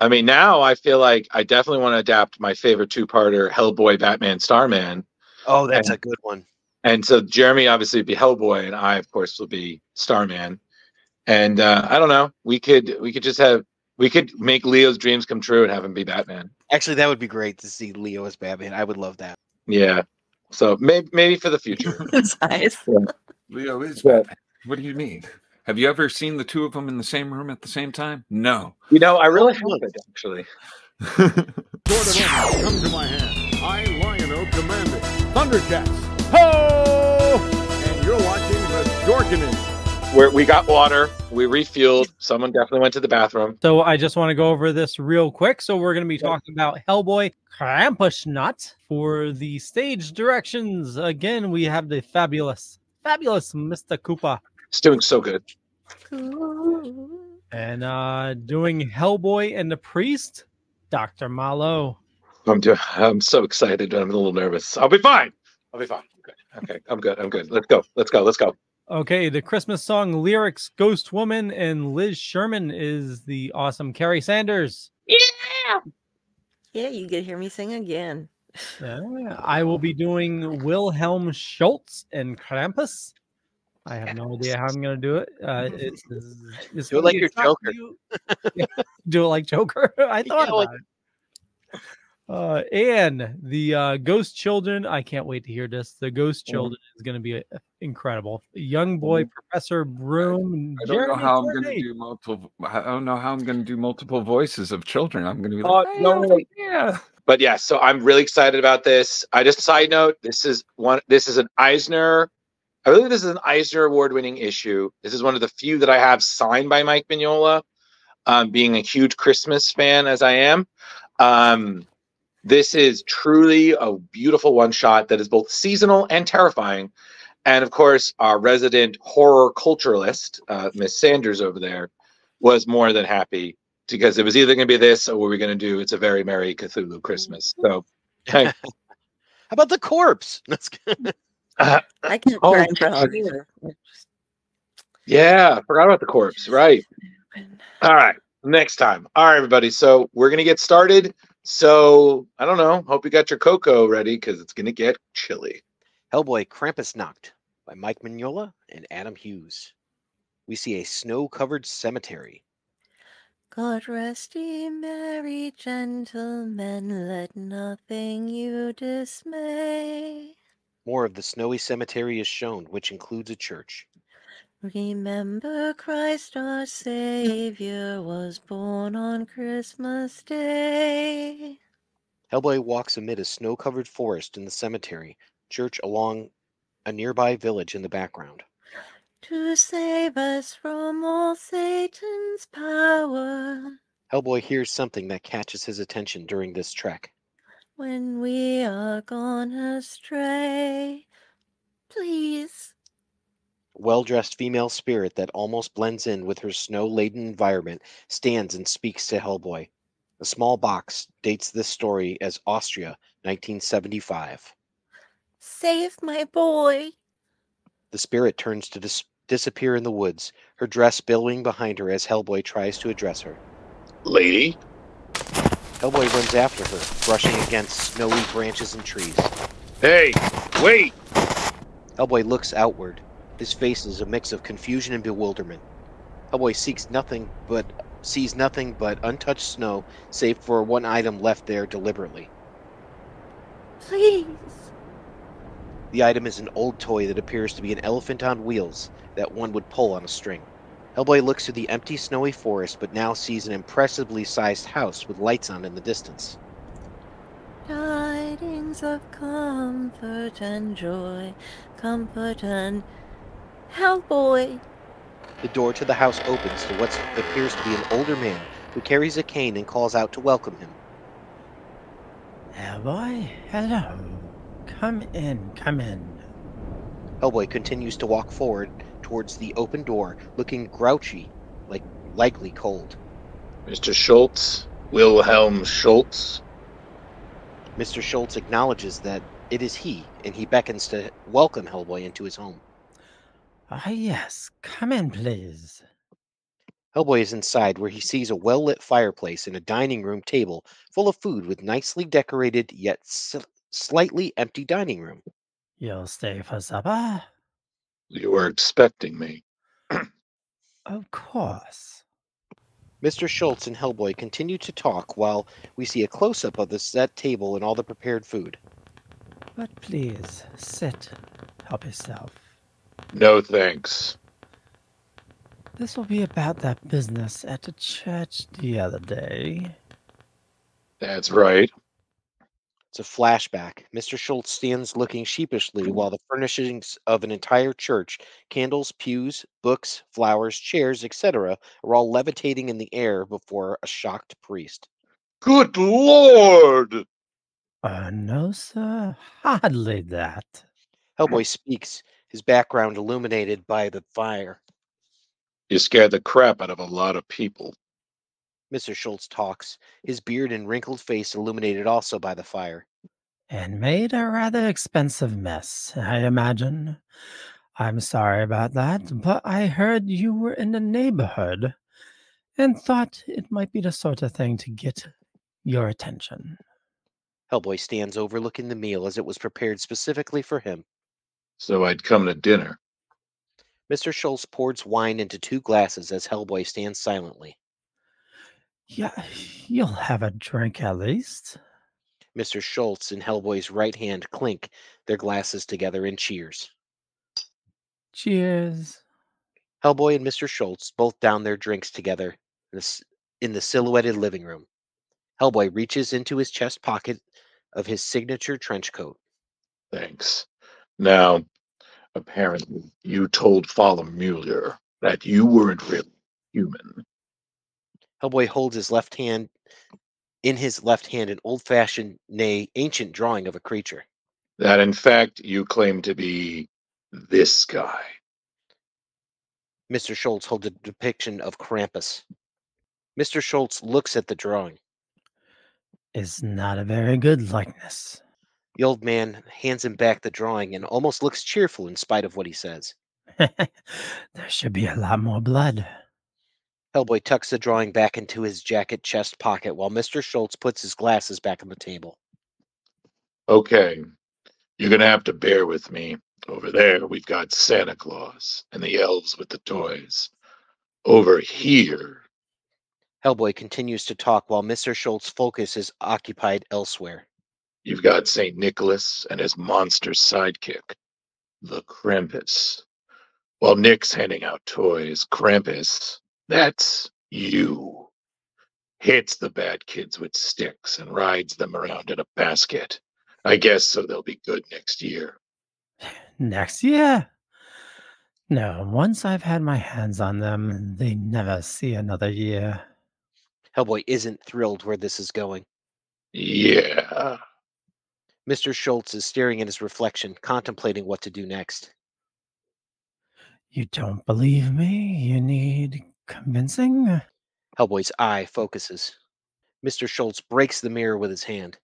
I mean, now I feel like I definitely want to adapt my favorite two-parter, Hellboy, Batman, Starman. Oh, that's And- a good one. And so Jeremy obviously would be Hellboy, and I, of course, will be Starman. And uh, I don't know. We could we could just have we could make Leo's dreams come true and have him be Batman. Actually, that would be great to see Leo as Batman. I would love that. Yeah. So maybe maybe for the future. His eyes. Leo is Batman. What do you mean? Have you ever seen the two of them in the same room at the same time? No. you know, I really haven't actually. Sword of Honor, come to my hand. I, Lion-O, command it. Thundercats, ho! And you're watching the Dorkening. Where we got water, we refueled. Someone definitely went to the bathroom. So I just want to go over this real quick. So we're going to be talking about Hellboy Krampusnacht for the stage directions. Again, we have the fabulous, fabulous Mr. Cooper. It's doing so good. And uh doing Hellboy and the Priest, Dr. Mollo. I'm doing, I'm so excited. I'm a little nervous. I'll be fine. I'll be fine. Okay. Okay. I'm good. I'm good. Let's go. Let's go. Let's go. Okay, the Christmas song lyrics, Ghost Woman, and Liz Sherman is the awesome Carrie Sanders. Yeah. Yeah, you get to hear me sing again. Yeah, I will be doing Wilhelm Schultz and Krampus. I have no idea how I'm going to do it. Uh, it's, it's, it's Do it like be a your Joker. you. Yeah, do it like Joker. I thought Yeah, like- about it. Uh, and the uh, Ghost Children. I can't wait to hear this. The Ghost Mhm. Children is going to be uh, incredible. Young boy, Professor Broom. I don't know Jeremy how I'm going to do multiple. I don't know how I'm going to do multiple voices of children. I'm going to be like, "Hey, no, over wait. here." But yeah, so I'm really excited about this. I just side note, this is one this is an Eisner. I believe this is an Eisner award winning issue. This is one of the few that I have signed by Mike Mignola. Um, being a huge Christmas fan as I am. Um, this is truly a beautiful one shot that is both seasonal and terrifying. And of course, our resident horror culturalist, uh, Miss Sanders over there, was more than happy because it was either going to be this or we're going to do. It's a very merry Cthulhu Christmas. So, How about the corpse? That's good. Uh, I can't Oh, cry for God. either. yeah, I forgot about the corpse. Right. All right. Next time. All right, everybody. So we're going to get started. So I don't know. Hope you got your cocoa ready because it's going to get chilly. Hellboy Krampusnacht by Mike Mignola and Adam Hughes. We see a snow-covered cemetery. God rest ye merry gentlemen, let nothing you dismay. More of the snowy cemetery is shown, which includes a church. Remember Christ our Savior was born on Christmas Day. Hellboy walks amid a snow-covered forest in the cemetery, church along a nearby village in the background. To save us from all Satan's power. Hellboy hears something that catches his attention during this trek. When we are gone astray. Please. well-dressed female spirit that almost blends in with her snow-laden environment stands and speaks to Hellboy. A small box dates this story as Austria, 1975. Save my boy. The spirit turns to dis- disappear in the woods, her dress billowing behind her as Hellboy tries to address her. Lady. Hellboy runs after her, brushing against snowy branches and trees. Hey, wait. Hellboy looks outward. His face is a mix of confusion and bewilderment. Hellboy seeks nothing but sees nothing but untouched snow, save for one item left there deliberately. Please. The item is an old toy that appears to be an elephant on wheels that one would pull on a string. Hellboy looks through the empty snowy forest but now sees an impressively sized house with lights on in the distance. Tidings of comfort and joy. Comfort and. Hellboy. The door to the house opens to what appears to be an older man who carries a cane and calls out to welcome him. Hellboy, hello. Come in, come in. Hellboy continues to walk forward towards the open door, looking grouchy, like likely cold. Mr. Schultz, Wilhelm Schultz. Mr. Schultz acknowledges that it is he, and he beckons to welcome Hellboy into his home. Ah, yes. Come in, please. Hellboy is inside where he sees a well lit fireplace and a dining room table full of food with nicely decorated yet s- slightly empty dining room. You'll stay for supper? You were expecting me. Of course. Mr. Schultz and Hellboy continue to talk while we see a close up of the set table and all the prepared food. But please, sit. Help yourself. No thanks. This will be about that business at the church the other day. That's right. It's a flashback. Mr. Schultz stands looking sheepishly while the furnishings of an entire church candles, pews, books, flowers, chairs, etc. are all levitating in the air before a shocked priest. Good lord! Uh, no, sir. Hardly that. Hellboy speaks, his background illuminated by the fire. You scared the crap out of a lot of people. Mr. Schultz talks, his beard and wrinkled face illuminated also by the fire. And made a rather expensive mess, I imagine. I'm sorry about that, but I heard you were in the neighborhood and thought it might be the sort of thing to get your attention. Hellboy stands overlooking the meal as it was prepared specifically for him. So I'd come to dinner. Mr. Schultz pours wine into two glasses as Hellboy stands silently. Yeah, you'll have a drink at least. Mr. Schultz and Hellboy's right hand clink their glasses together in cheers. Cheers. Hellboy and Mr. Schultz both down their drinks together in the, in the silhouetted living room. Hellboy reaches into his chest pocket of his signature trench coat. Thanks. Now, apparently, you told Father Mueller that you weren't really human. Hellboy holds his left hand in his left hand an old-fashioned, nay, ancient drawing of a creature. That, in fact, you claim to be this guy. Mr. Schultz holds a depiction of Krampus. Mr. Schultz looks at the drawing. Is not a very good likeness. The old man hands him back the drawing and almost looks cheerful in spite of what he says. there should be a lot more blood. Hellboy tucks the drawing back into his jacket chest pocket while Mr. Schultz puts his glasses back on the table. Okay, you're gonna have to bear with me. Over there, we've got Santa Claus and the elves with the toys. Over here, Hellboy continues to talk while Mr. Schultz's focus is occupied elsewhere. you've got St. Nicholas and his monster sidekick, the Krampus. While Nick's handing out toys, Krampus, that's you. Hits the bad kids with sticks and rides them around in a basket. I guess so they'll be good next year. Next year? No, once I've had my hands on them, they never see another year. Hellboy isn't thrilled where this is going. Yeah. Mr. Schultz is staring at his reflection, contemplating what to do next. You don't believe me? You need convincing? Hellboy's eye focuses. Mr. Schultz breaks the mirror with his hand.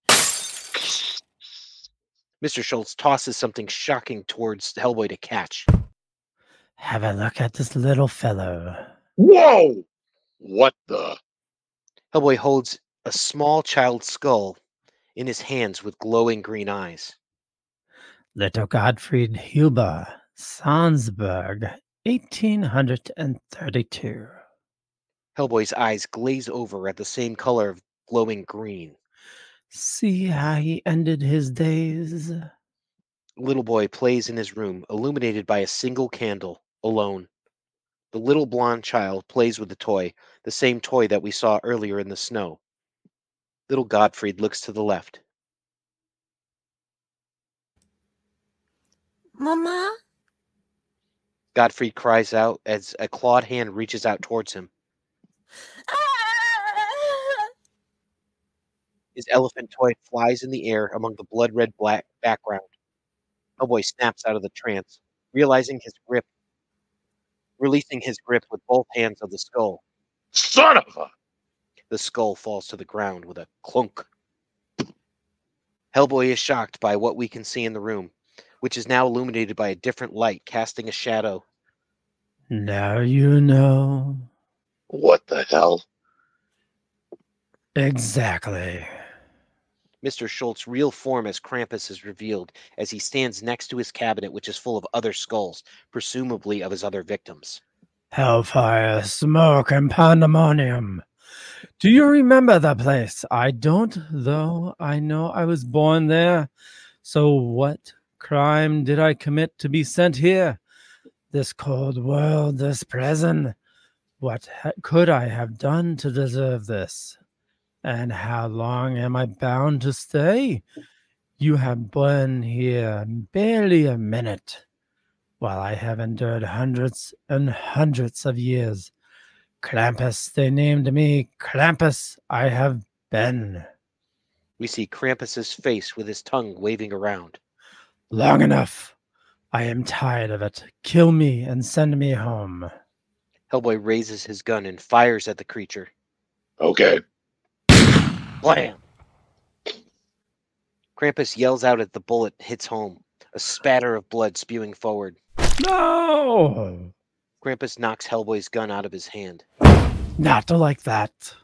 Mr. Schultz tosses something shocking towards Hellboy to catch. Have a look at this little fellow. Whoa! What the? Hellboy holds a small child's skull in his hands with glowing green eyes. Little Gottfried Huber, Salzburg, 1832. Hellboy's eyes glaze over at the same color of glowing green. See how he ended his days? Little boy plays in his room, illuminated by a single candle, alone. The little blonde child plays with the toy, the same toy that we saw earlier in the snow. Little Gottfried looks to the left. Mama? Gottfried cries out as a clawed hand reaches out towards him. His elephant toy flies in the air among the blood red black background. Hellboy snaps out of the trance, realizing his grip, releasing his grip with both hands of the skull. Son of a! The skull falls to the ground with a clunk. Hellboy is shocked by what we can see in the room, which is now illuminated by a different light, casting a shadow. Now you know. What the hell? Exactly. Mr. Schultz's real form as Krampus is revealed as he stands next to his cabinet, which is full of other skulls, presumably of his other victims. Hellfire, smoke, and pandemonium. Do you remember the place? I don't, though I know I was born there. So, what crime did I commit to be sent here? This cold world, this prison. What ha- could I have done to deserve this? And how long am I bound to stay? You have been here barely a minute, while I have endured hundreds and hundreds of years. Krampus, they named me Krampus, I have been. We see Krampus's face with his tongue waving around. Long enough. I am tired of it. Kill me and send me home. Hellboy raises his gun and fires at the creature. Okay. Blam! Krampus yells out as the bullet hits home, a spatter of blood spewing forward. No! Krampus knocks Hellboy's gun out of his hand. Not like that.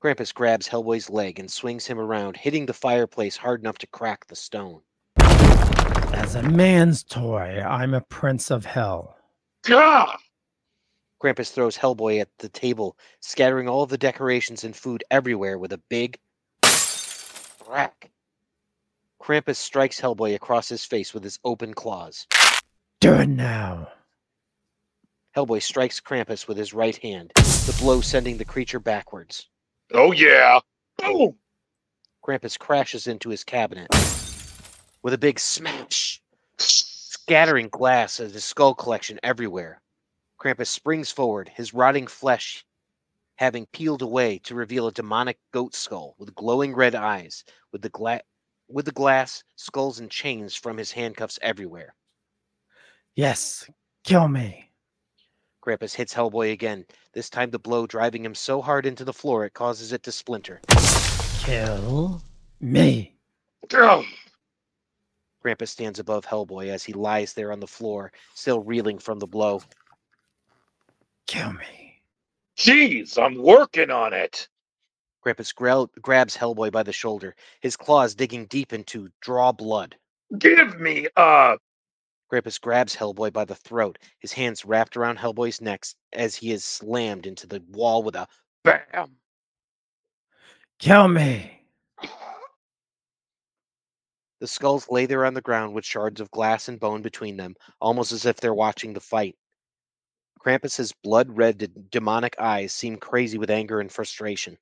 Krampus grabs Hellboy's leg and swings him around, hitting the fireplace hard enough to crack the stone. As a man's toy, I'm a prince of hell. Gah! Krampus throws Hellboy at the table, scattering all of the decorations and food everywhere with a big crack. Krampus strikes Hellboy across his face with his open claws. Do it now. Hellboy strikes Krampus with his right hand, the blow sending the creature backwards. Oh yeah. Boom. Krampus crashes into his cabinet with a big smash, scattering glass of his skull collection everywhere. Krampus springs forward, his rotting flesh having peeled away to reveal a demonic goat skull with glowing red eyes, with the gla- with the glass, skulls, and chains from his handcuffs everywhere. Yes, kill me. Krampus hits Hellboy again, this time the blow driving him so hard into the floor it causes it to splinter. Kill me. Gah! Krampus stands above Hellboy as he lies there on the floor, still reeling from the blow. Kill me. Jeez, I'm working on it. Krampus grel- grabs Hellboy by the shoulder, his claws digging deep into draw blood. Give me uh Krampus grabs Hellboy by the throat, his hands wrapped around Hellboy's neck as he is slammed into the wall with a bam. Kill me. The skulls lay there on the ground with shards of glass and bone between them, almost as if they're watching the fight. Krampus's blood-red demonic eyes seem crazy with anger and frustration.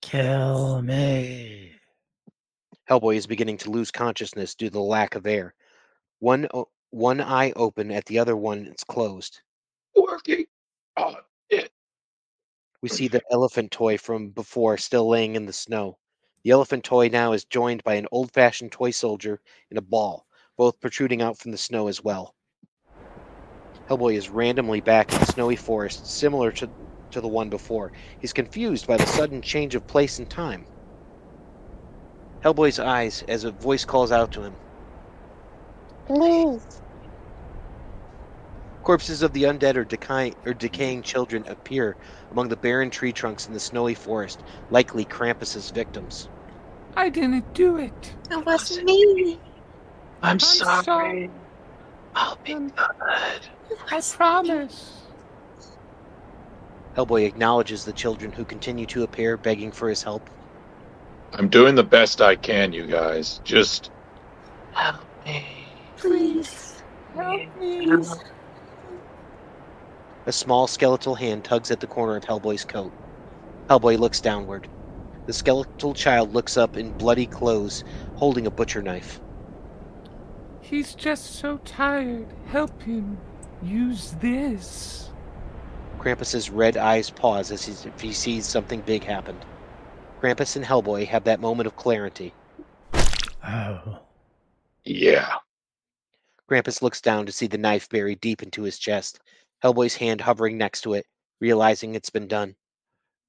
Kill me. Hellboy is beginning to lose consciousness due to the lack of air. One o- one eye open at the other one it's closed. working on it. We see the elephant toy from before still laying in the snow. The elephant toy now is joined by an old-fashioned toy soldier and a ball, both protruding out from the snow as well. Hellboy is randomly back in the snowy forest, similar to, to the one before. He's confused by the sudden change of place and time. Hellboy's eyes as a voice calls out to him. Please Corpses of the undead or, decay- or decaying children appear among the barren tree trunks in the snowy forest, likely Krampus's victims. I didn't do it. It wasn't me. I'm, sorry. sorry. I'll be Um, good. I promise. Hellboy acknowledges the children who continue to appear, begging for his help. I'm doing the best I can, you guys. Just help me. Please. Help me. Please. A small skeletal hand tugs at the corner of Hellboy's coat. Hellboy looks downward. The skeletal child looks up in bloody clothes, holding a butcher knife. He's just so tired. Help him. Use this. Krampus's red eyes pause as he, if he sees something big happen. Krampus and Hellboy have that moment of clarity. Oh. Yeah. Krampus looks down to see the knife buried deep into his chest, Hellboy's hand hovering next to it, realizing it's been done.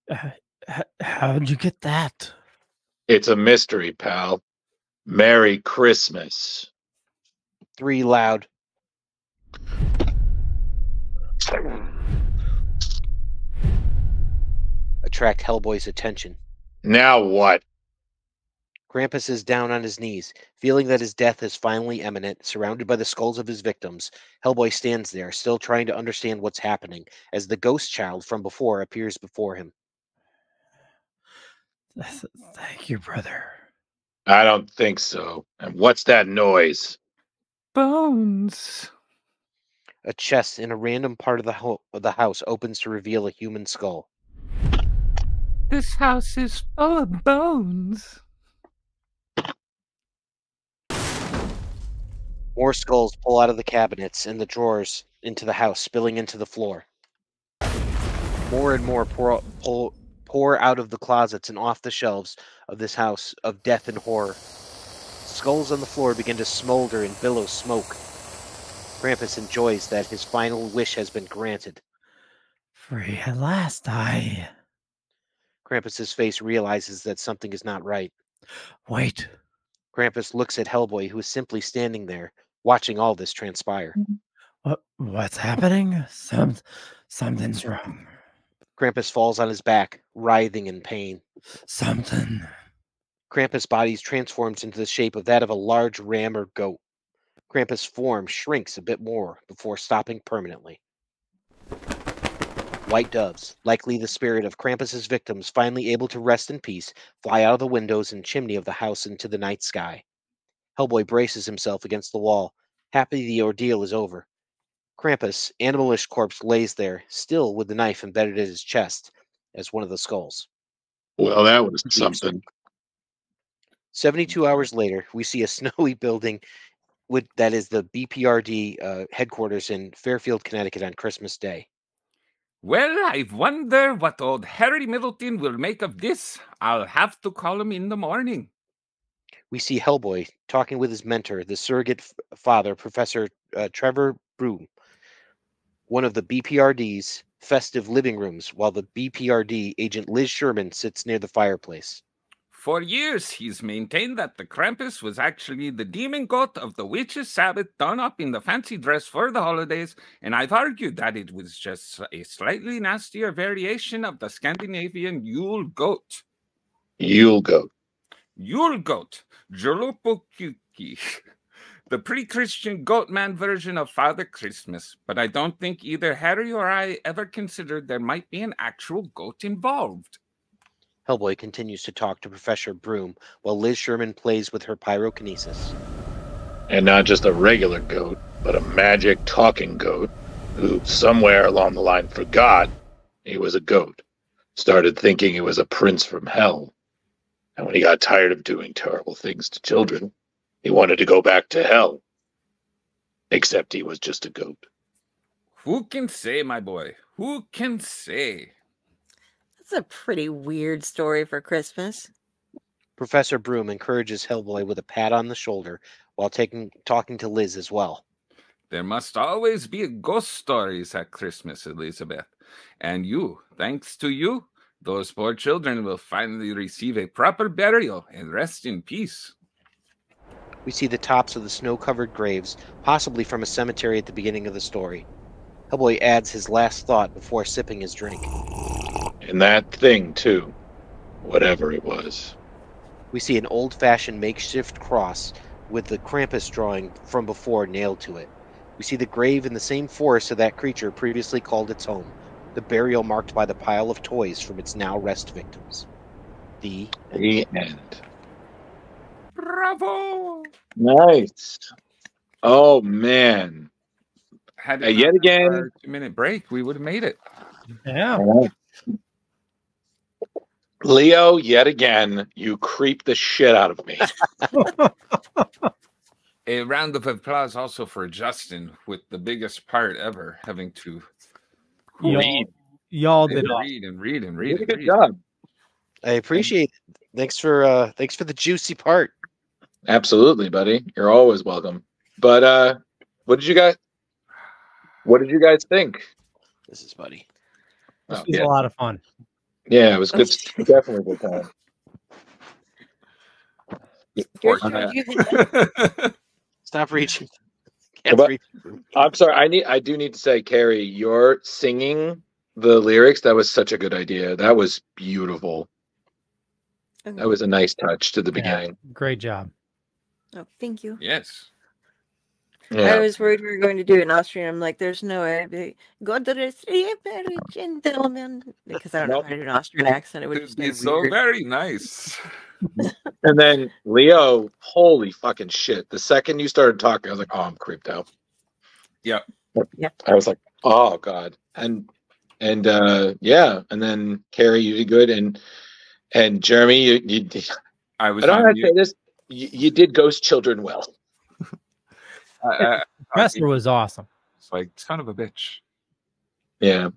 Uh, h- how'd you get that? It's a mystery, pal. Merry Christmas. Three loud. attract Hellboy's attention. Now what? Krampus is down on his knees, feeling that his death is finally imminent, surrounded by the skulls of his victims. Hellboy stands there, still trying to understand what's happening, as the ghost child from before appears before him. Th- Thank you, brother. I don't think so. And what's that noise? Bones. A chest in a random part of the, ho- of the house opens to reveal a human skull. This house is full of bones. More skulls pull out of the cabinets and the drawers into the house, spilling into the floor. More and more pour, pull, pour out of the closets and off the shelves of this house of death and horror. Skulls on the floor begin to smolder and billow smoke. Krampus enjoys that his final wish has been granted. Free at last, I. Krampus's face realizes that something is not right. Wait. Krampus looks at Hellboy, who is simply standing there, watching all this transpire. Mm-hmm. What, what's happening? Some, something's wrong. Krampus falls on his back, writhing in pain. Something. Krampus' body transforms into the shape of that of a large ram or goat. Krampus' form shrinks a bit more before stopping permanently. White doves, likely the spirit of Krampus's victims finally able to rest in peace, fly out of the windows and chimney of the house into the night sky. Hellboy braces himself against the wall, happy the ordeal is over. Krampus, animalish corpse, lays there, still with the knife embedded in his chest, as one of the skulls. Well, that was something. 72 hours later, we see a snowy building with that is the BPRD uh, headquarters in Fairfield, Connecticut on Christmas Day. Well, I wonder what old Harry Middleton will make of this. I'll have to call him in the morning. We see Hellboy talking with his mentor, the surrogate f- father, Professor uh, Trevor Broom, one of the BPRD's festive living rooms, while the BPRD agent Liz Sherman sits near the fireplace. For years, he's maintained that the Krampus was actually the demon goat of the witch's Sabbath done up in the fancy dress for the holidays, and I've argued that it was just a slightly nastier variation of the Scandinavian Yule goat. Yule goat. Yule goat, Joulupukki, the pre Christian goatman version of Father Christmas. But I don't think either Harry or I ever considered there might be an actual goat involved. Hellboy continues to talk to Professor Broom while Liz Sherman plays with her pyrokinesis. And not just a regular goat, but a magic talking goat who somewhere along the line forgot he was a goat. Started thinking he was a prince from hell. And when he got tired of doing terrible things to children, he wanted to go back to hell. Except he was just a goat. Who can say, my boy? Who can say? That's a pretty weird story for Christmas. Professor Broom encourages Hellboy with a pat on the shoulder while taking talking to Liz as well. There must always be ghost stories at Christmas, Elizabeth. And you, thanks to you, those poor children will finally receive a proper burial and rest in peace. We see the tops of the snow-covered graves, possibly from a cemetery at the beginning of the story. Hellboy adds his last thought before sipping his drink. And that thing, too. Whatever it was. We see an old-fashioned makeshift cross with the Krampus drawing from before nailed to it. We see the grave in the same forest of that creature previously called its home, the burial marked by the pile of toys from its now rest victims. The The end. Bravo! Nice. Oh, man. Had Uh, yet again- a two minute break, we would have made it. Yeah. Leo, yet again, you creep the shit out of me. A round of applause also for Justin with the biggest part ever, having to Y'all, Read. y'all did awesome. read and read and read. did a And good read. job. I appreciate it. Thanks for uh thanks for the juicy part. Absolutely, buddy. You're always welcome. But uh what did you guys what did you guys think? This is buddy. This Oh, was yeah. a lot of fun. yeah, it was good. Definitely a good time. Poor cat. Stop reaching. But- reach. I'm sorry. I need. I do need to say, Carrie, your singing the lyrics, that was such a good idea. That was beautiful. That was a nice touch to the Yeah. beginning. Great job. Oh, thank you. Yes. I was worried we were going to do it in Austrian. I'm like, there's no way. I'd be, God bless you, very gentlemen. Because I don't know Nope. how to do an Austrian accent. It would It'd just be be so weird. very nice. And then Leo, holy fucking shit. The second you started talking, I was like, oh, I'm creeped out. Yep. Yeah. I was like, oh god. And and uh yeah, and then Carrie, you did good, and and Jeremy, you, you I was I don't know how to say this. You, you did Ghost Children well. I- I- I- Professor was awesome. It's like son of a bitch. Yeah.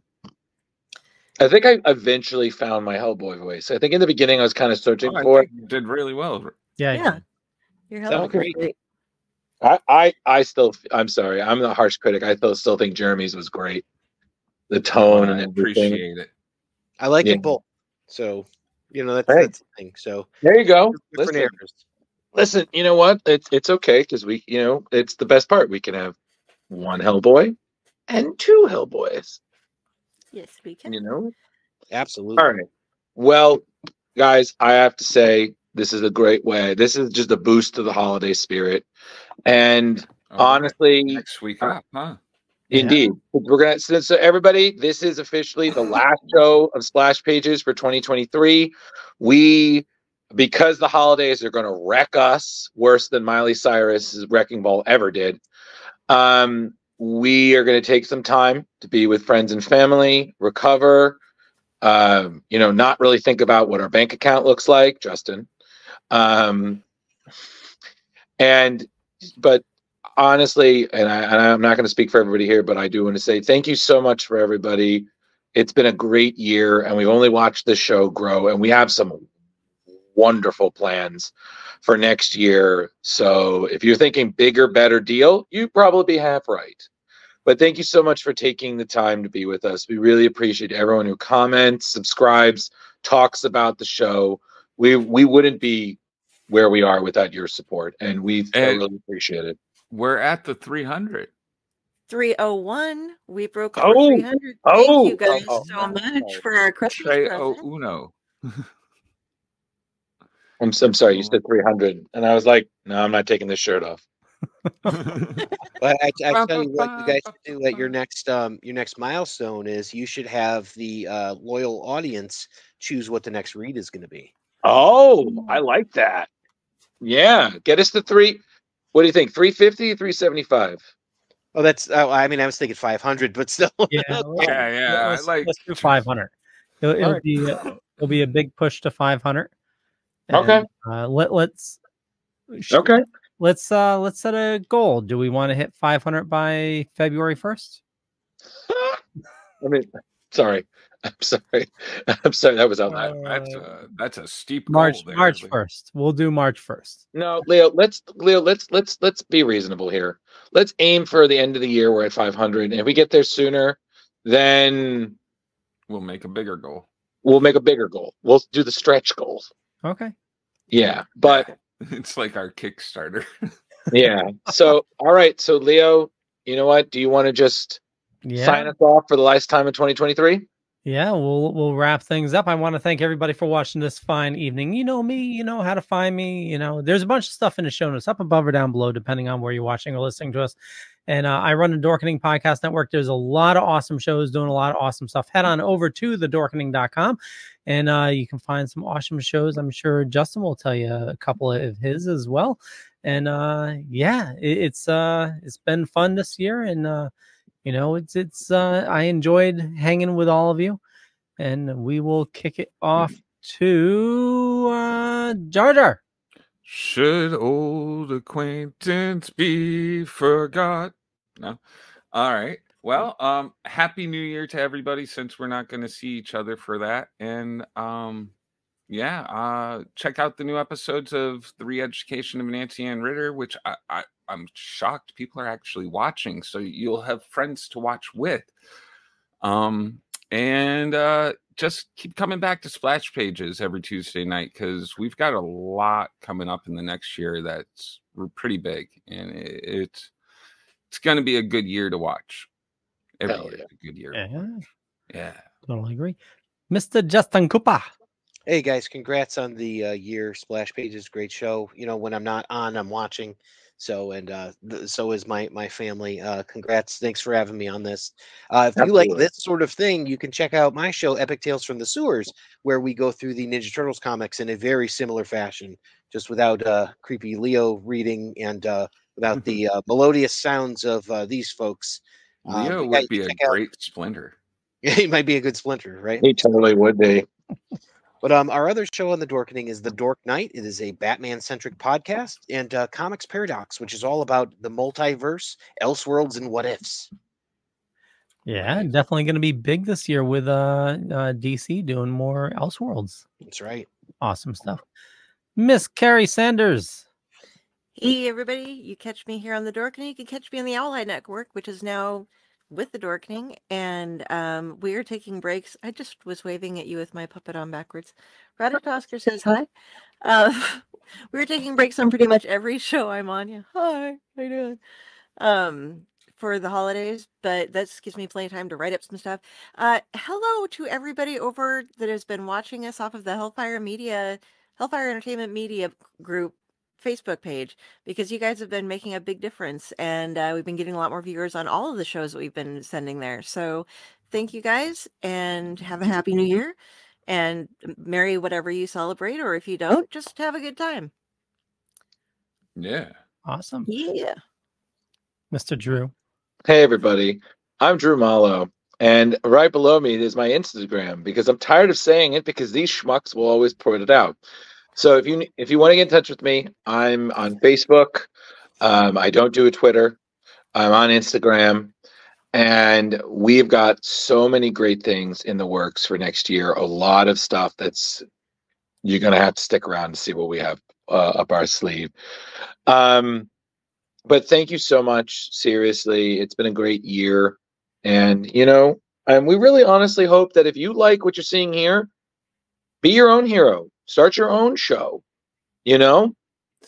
I think I eventually found my Hellboy voice. I think in the beginning I was kind of searching Oh, I for it. you did really well. Yeah. Yeah. You're Sound great. great. I, I I still I'm sorry, I'm the harsh critic. I still still think Jeremy's was great. The tone and I everything. appreciate it. I like Yeah. them both. So, you know, that's, Hey. that's the thing. So, There you go. different Listen, eras. Listen, you know what? It's it's okay because we, you know, it's the best part. We can have one Hellboy and two Hellboys. Yes, we can. You know. Absolutely. All right. Well, guys, I have to say this is a great way. This is just a boost to the holiday spirit, and Oh, honestly, next week up, huh? Yeah. Indeed. We're gonna so, so everybody, this is officially the last show of Splash Pages for 2023. We because the holidays are gonna wreck us worse than Miley Cyrus's wrecking ball ever did. Um, we are gonna take some time to be with friends and family, recover, um, you know, not really think about what our bank account looks like, Justin. Um and but honestly, and, I, and I'm not going to speak for everybody here, but I do want to say thank you so much for everybody. It's been a great year, and we've only watched the show grow, and we have some wonderful plans for next year. So if you're thinking bigger, better deal, you probably be half right. But thank you so much for taking the time to be with us. We really appreciate everyone who comments, subscribes, talks about the show. We we wouldn't be where we are without your support, and we And- really appreciate it. We're at the 300. 301. We broke over Oh, 300. Thank oh, you guys oh, oh so much oh. for our Christmas Tre o present. uno. I'm, s- I'm sorry, you said 300. And I was like, no, I'm not taking this shirt off. But I, I tell you what, you guys should do at your next um your next milestone is you should have the uh, loyal audience choose what the next read is going to be. Oh, I like that. Yeah. Get us to three. What do you think? 350, 375? Oh, that's uh, I mean I was thinking 500, but still. Yeah. Yeah, let's- yeah. I Let's, like let's do 500. It'll, it'll Alright. be uh, it'll be a big push to 500. Okay. Uh, let let's sh- Okay. let's uh let's set a goal. Do we want to hit 500 by February 1st? I mean, sorry. I'm sorry. I'm sorry. That was out loud. That's a that's a steep March goal there, March Lee. 1st. We'll do March 1st. No, Leo, let's Leo, let's let's let's be reasonable here. Let's aim for the end of the year. We're at 500. And if we get there sooner, then We'll make a bigger goal. we'll make a bigger goal. We'll do the stretch goals. Okay. Yeah. But It's like our Kickstarter. yeah. So all right. So Leo, you know what? Do you want to just Yeah. sign us off for the last time of 2023? Yeah, we'll we'll wrap things up. I want to thank everybody for watching this fine evening. You know me, you know how to find me. You know, there's a bunch of stuff in the show notes up above or down below, depending on where you're watching or listening to us. And uh, I run the Dorkening Podcast Network. There's a lot of awesome shows doing a lot of awesome stuff. Head on over to thedorkening.com and uh, you can find some awesome shows. I'm sure Justin will tell you a couple of his as well. And uh, yeah, it, it's uh, it's been fun this year, and uh, you know, it's it's uh, I enjoyed hanging with all of you, and we will kick it off to uh, Jar Jar. Should old acquaintance be forgot? No. All right. Well, um, happy new year to everybody since we're not going to see each other for that. And um, yeah, uh, check out the new episodes of The Re-Education of Nancy Ann Ritter, which I, I, I'm shocked people are actually watching. So you'll have friends to watch with. Um, and uh, just keep coming back to splash pages every Tuesday night because we've got a lot coming up in the next year that's pretty big, and it, it's it's going to be a good year to watch. Every Hell year, yeah. is a good year. Yeah. Yeah. Totally agree. Mr. Justin Cooper. Hey guys, congrats on the uh, year. Splash Pages, great show. You know, when I'm not on, I'm watching. So and uh, th- so is my my family. Uh, congrats! Thanks for having me on this. Uh, if you like this sort of thing, you can check out my show, Epic Tales from the Sewers, where we go through the Ninja Turtles comics in a very similar fashion, just without uh, creepy Leo reading and uh, without the uh, melodious sounds of uh, these folks. Um, Leo but yeah, would you be a check out- great splinter. he might be a good splinter, right? He totally would be. But um, our other show on the Dorkening is the Dork Knight. It is a Batman-centric podcast and uh, Comics Paradox, which is all about the multiverse, Elseworlds, and what ifs. Yeah, definitely going to be big this year with uh, uh DC doing more Elseworlds. That's right. Awesome stuff. Miss Carrie Sanders. Hey, everybody. You catch me here on the Dorkening. You can catch me on the Owleye Network, which is now with the Dorkening. And um, we are taking breaks. I just was waving at you with my puppet on backwards. Radic Oscar says hi. Uh, we're taking breaks on pretty much every show I'm on. Yeah. Hi. How you doing? Um, for the holidays, but that gives me plenty of time to write up some stuff. Uh, hello to everybody over that has been watching us off of the Hellfire Media, Hellfire Entertainment Media group Facebook page because you guys have been making a big difference and uh, we've been getting a lot more viewers on all of the shows that we've been sending there. So thank you guys and have a happy new year and merry whatever you celebrate or if you don't, just have a good time. Yeah. Awesome. Yeah. Mr. Drew. Hey, everybody. I'm Drew Mollo. And right below me is my Instagram because I'm tired of saying it because these schmucks will always point it out. So if you if you want to get in touch with me, I'm on Facebook. Um, I don't do a Twitter. I'm on Instagram. And we've got so many great things in the works for next year. A lot of stuff that's you're going to have to stick around to see what we have uh, up our sleeve. Um, but thank you so much. Seriously, it's been a great year, and you know, and we really honestly hope that if you like what you're seeing here, be your own hero. Start your own show. You know,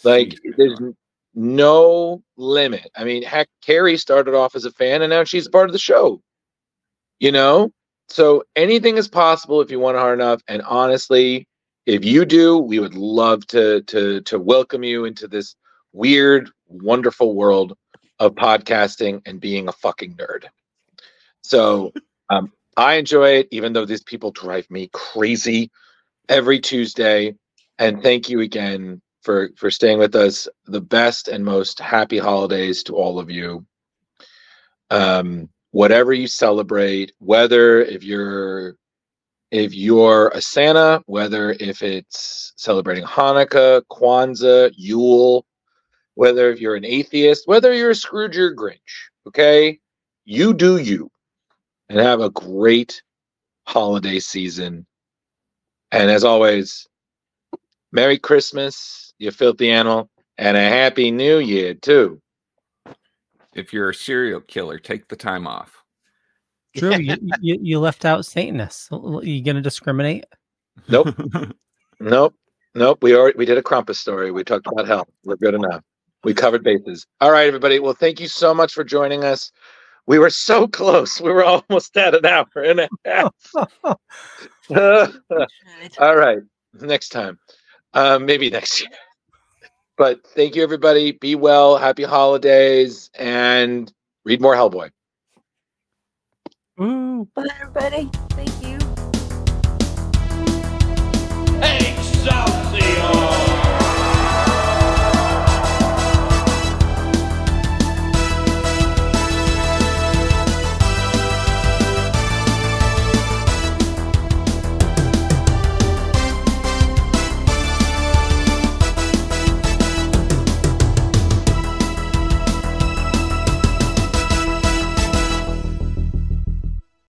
like there's no limit. I mean, heck, Carrie started off as a fan, and now she's a part of the show. You know, so anything is possible if you want hard enough. And honestly, if you do, we would love to to to welcome you into this weird, wonderful world of podcasting and being a fucking nerd. So um, I enjoy it, even though these people drive me crazy every Tuesday. And thank you again for for staying with us. The best and most happy holidays to all of you. Um, whatever you celebrate, whether if you're if you're a Santa, whether if it's celebrating Hanukkah, Kwanzaa, Yule, whether if you're an atheist, whether you're a Scrooge or Grinch, okay? You do you and have a great holiday season. And as always, Merry Christmas, you filthy animal, and a Happy New Year, too. If you're a serial killer, take the time off. Drew, you, you, you left out Satanists. L- You going to discriminate? Nope, nope, nope. We already we did a Krampus story. We talked about hell. We're good enough. We covered bases. All right, everybody. Well, thank you so much for joining us we were so close. We were almost at an hour and a half. All right. Next time. Uh, maybe next year. But thank you, everybody. Be well. Happy holidays and read more Hellboy. Ooh. Bye, everybody. Thank you. Excelsior!